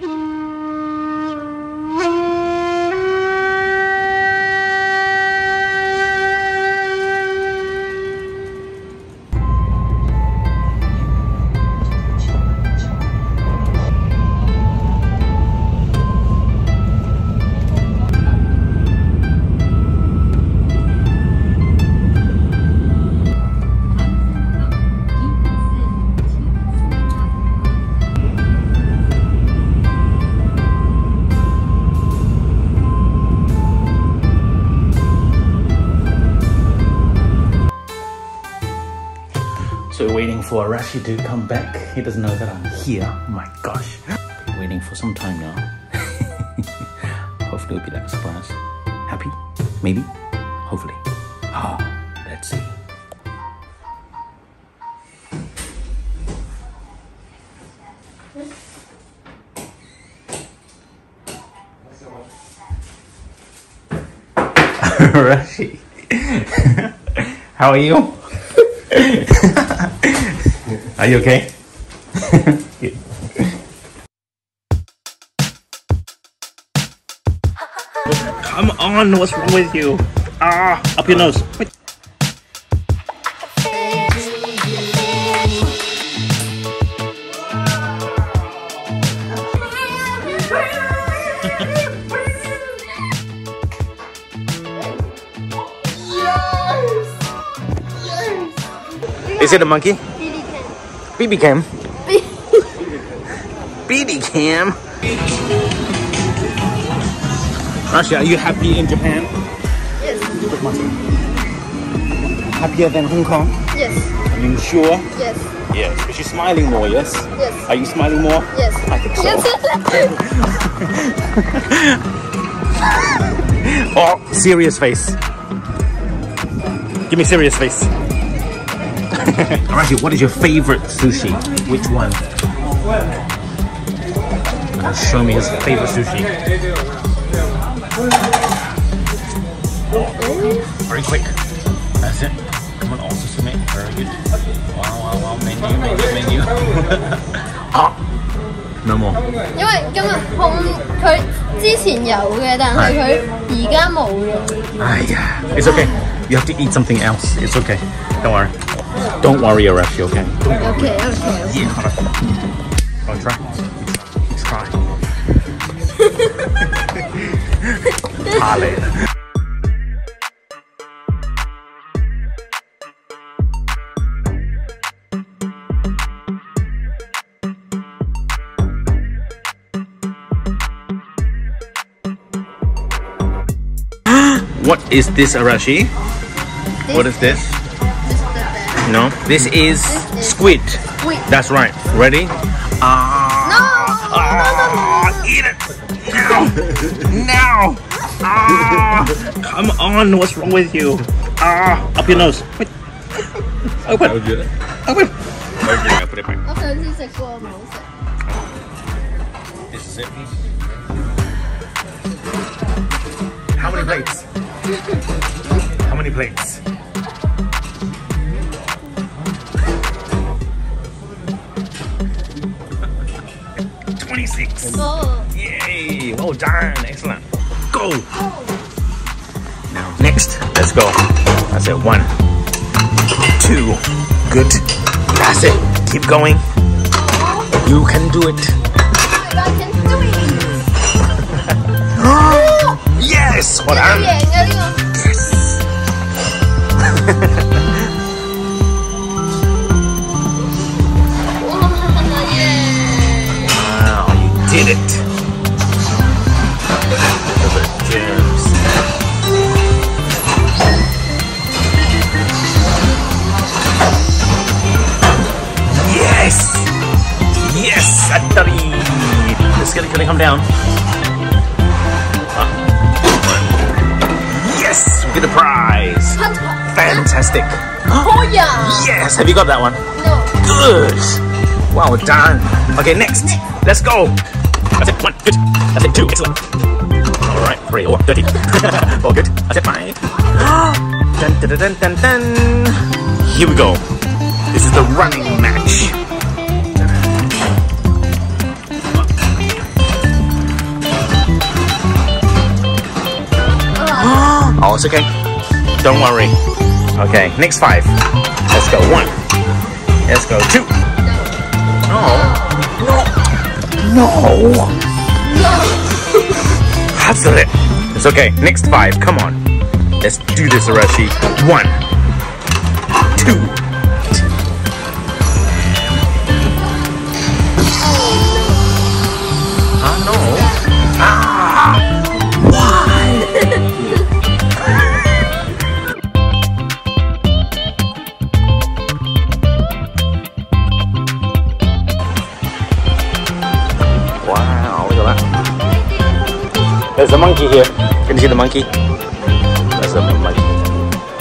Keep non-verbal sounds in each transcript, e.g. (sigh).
So (laughs) for Arashi to come back. He doesn't know that I'm here. My gosh. Been waiting for some time now. (laughs) Hopefully it'll be like a surprise. Happy? Maybe? Hopefully. Ah, let's see. (laughs) Arashi. (laughs) How are you? Are you okay? Good. (laughs) Come on, what's wrong with you? Ah, up your nose. Wait. Is it a monkey? BB cam. (laughs) BB cam. Rasha, are you happy in Japan? Yes. Happier than Hong Kong? Yes. Are you sure? Yes. Yes. But you're smiling more, yes? Yes. Are you smiling more? Yes. I think so. Yes. (laughs) Oh, serious face. Give me serious face. Arashi, what is your favorite sushi? Which one? Uh, show me his favorite sushi. Very quick. That's it. Come on, also submit. Very good. Wow, wow, wow. Menu, menu, menu. (laughs) ah, no more. 因为今日控佢之前有嘅，但系佢而家冇咗。 Ah, yeah. It's okay. You have to eat something else. It's okay. Don't worry. Don't worry, Arashi, okay? OK OK。Yeah. I'll try. You try. Try. later. What is this, Arashi? What is this? No, this is squid. Squid. That's right. Ready? Ah. No. Ah, eat it now. now. Ah. Come on. What's wrong with you? Ah. Up your nose. Wait. Open. Open. Open. Okay, I put it back. Okay, this is a cool mouse. This is it. How many plates? How many plates? Oh, darn, excellent. Go. Now, next, let's go. That's it, one, two, good. That's it, keep going. You can do it. (laughs) Yes, hold (laughs) on. Did it. stick. Oh yeah! Yes! Have you got that one? No. Good! Wow, done. Okay, next. Let's go! That's it, one. Good. That's it, two. Excellent. Alright, three, or thirty. (laughs) All good. That's it, five. (gasps) dun, dun, dun, dun, dun. Here we go. This is the running match. Oh, (gasps) oh it's okay. Don't worry. Okay, next five. Let's go. One. Let's go. Two. No. No. No. Hustle it. It's okay. Next five. Come on. Let's do this, Arashi. One. Two. There's a monkey here. Can you see the monkey? That's a monkey.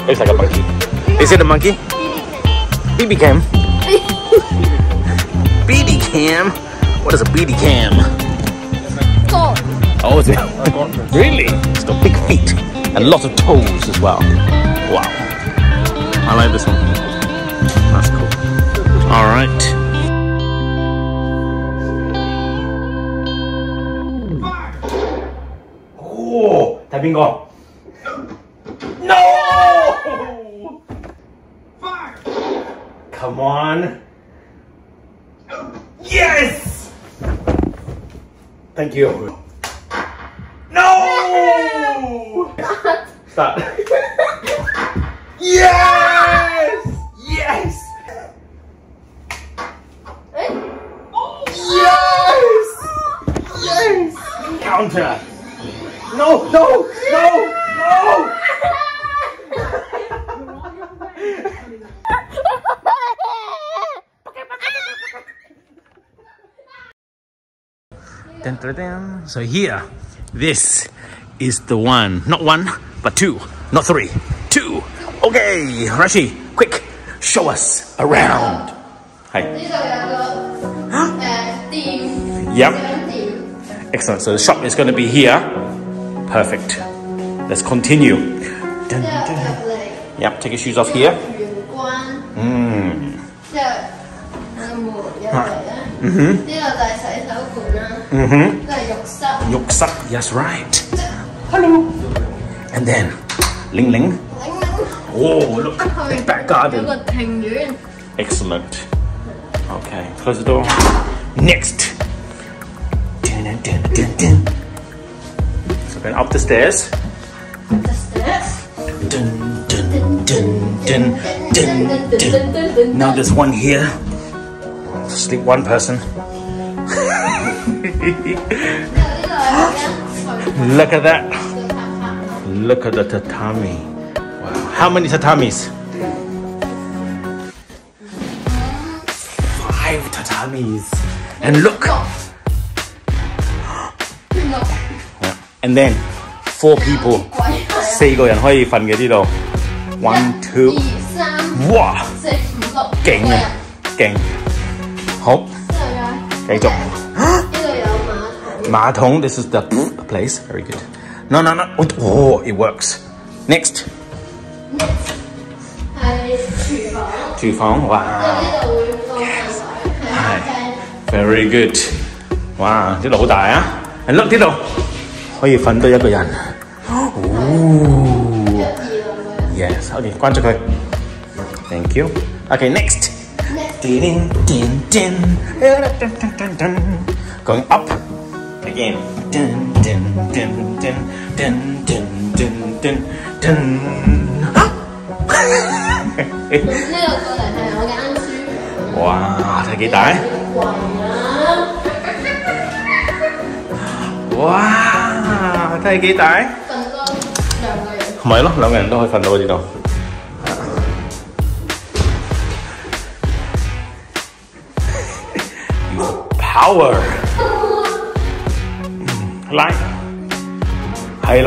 Looks like a monkey. Is it a monkey? BB cam. BB (laughs) cam? What is a BB cam? Oh, is it? (laughs) Really? It's got big feet and lots of toes as well. Wow. I like this one. That's cool. All right. Oh, tapping go. No! Come on. Yes! Thank you. No! Stop. yes! Yes! Yes! Yes! Counter! No, no, So here, this is the one. Not one, but two. Not three. Two. Okay, Rashi, quick, show us around. Hi. Huh? Yep. Excellent. So the shop is going to be here. Perfect. Let's continue. Dun, dun. Yep, take your shoes off here. Hmm. Mm. Mm-hmm. mm-hmm. Mm-hmm. The yoksak. Yoksak, yes, right. Hello. And then, Ling Ling. Ling Ling. Oh, look, the back garden. Excellent. Okay, close the door. Next. Dun, dun, dun, dun, dun. So then up the stairs. The stairs. Now there's one here. Sleep one person. (laughs) Look at that. Look at the tatami. Wow. How many tatamis? Five tatamis. And look. And then four people. 四個人可以瞓嘅呢度。One two，哇，勁啊，勁，好，繼續。Matong, this is the place. Very good. No, no, no. Oh, it works. Next. Next. And it's Chufeng. wow. Yes. Hi. Very good. Wow, This door is 啲腦大啊！And look this door. Can fit one person. Yes. Okay. Watch him. Thank you. Okay, next. Next. Din din din. Going up. game. Dun, dun, dun, dun, dun, dun, dun, dun, dun. wow, thật kỳ tải. Wow, thay kỳ tải. Mấy lắm, lão nó thôi, phần đôi gì đâu. power. Like, hey,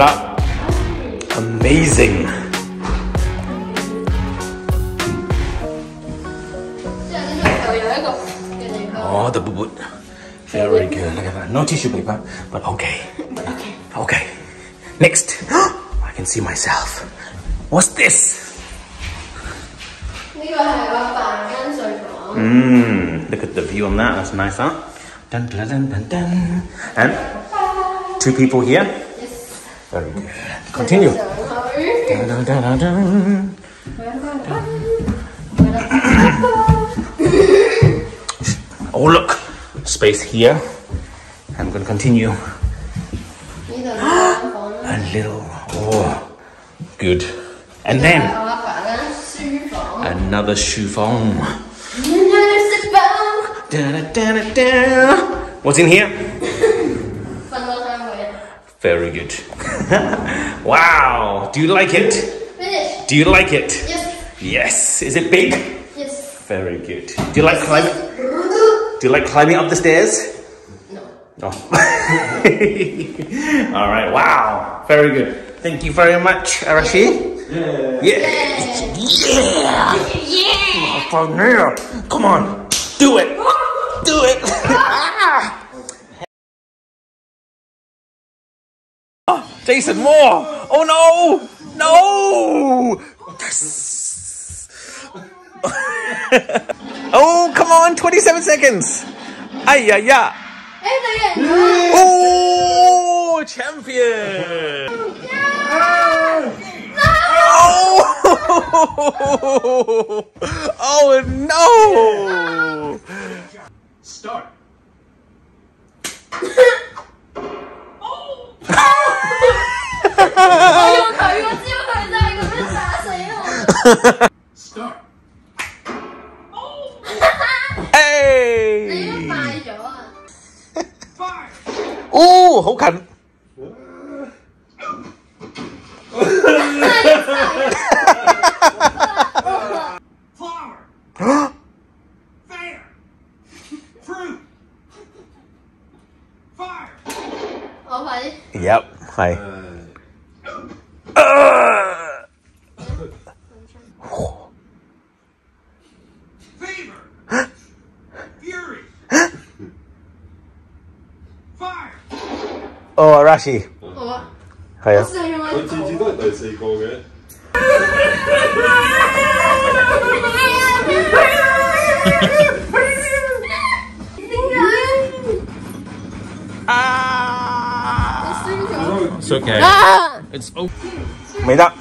amazing. Oh, the boot. Very good. Look at that. No tissue paper, but okay. okay. Okay. Next. (gasps) I can see myself. What's this? Mmm. Look at the view on that. That's nice, huh? Dun, dun, dun, dun, dun. And? two people here? Yes. Very good. Continue. Oh, look. Space here. I'm going to continue. A little. Oh, good. And then another shoe phone. What's in here? Very good. (laughs) wow. Do you like it? Finish. Do you like it? Yes. Yes. Is it big? Yes. Very good. Do you like climbing? Do you like climbing up the stairs? No. No. (laughs) All right. Wow. Very good. Thank you very much, Arashi. Yeah. Yeah. Yeah. Yeah. yeah. Come on. Do it. Do it. (laughs) Oh, Jason Moore! Oh no! No! Yes! (laughs) oh, come on! 27 seconds! Ay, yeah, yeah. Oh, champion! Oh! (laughs) Oh no! Start. (laughs) oh! 我用佢个招佢真系咁样打死我。 Start. 你都 Hey! 快咗啊！ Fire. 哦，好近。 Flower. Fair. Fruit. Fire. 我快啲， Yep，系。 Uh. Fire. 哦，Rashi，我啊，係啊。佢次次都係第四個嘅。啊。It's okay. 啊！It's okay. 未得。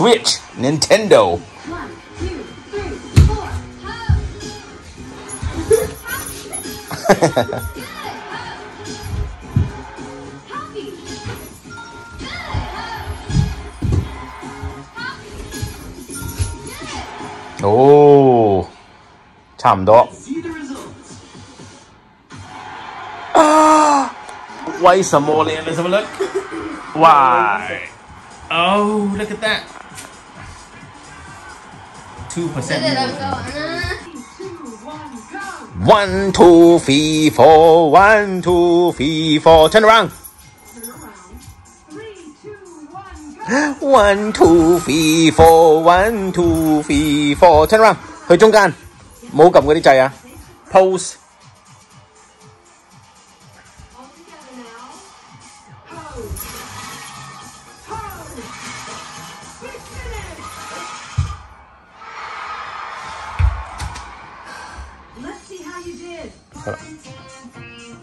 Switch, Nintendo. One, two, three, four. oh, timed up. Ah! Why some more? Let's have a look. (laughs) Why? Oh, look at that. Two 你 percent. 哋两个玩啦。 One, two, three, four. One, two, three, four. Turn around. One, two, three, four. One, two, three, four. Turn around. 去中间，冇揿嗰啲掣啊。Pose.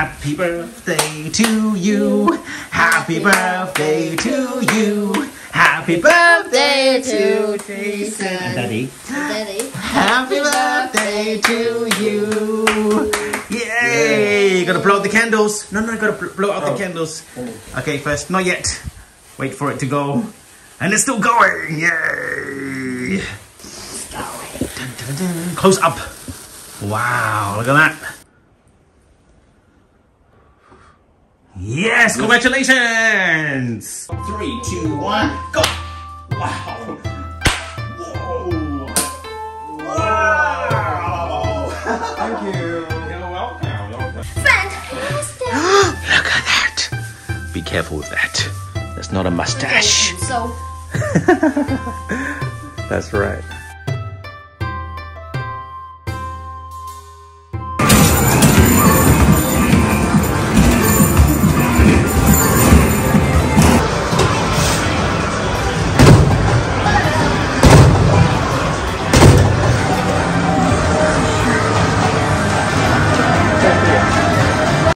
Happy birthday to you. Happy birthday to you. Happy Happy birthday to Jason. Daddy. Daddy. Happy birthday to you. Yay! Gotta blow out the candles. No, no, gotta blow out the candles. Okay, first, not yet. Wait for it to go. And it's still going. Yay! Dun, dun, dun. Close up. Wow, look at that. Yes, congratulations! Three, two, one, go! Wow! Whoa! Wow! Thank you. You're welcome. Fantastic. (gasps) Look at that! Be careful with that. That's not a mustache. So. (laughs) That's right.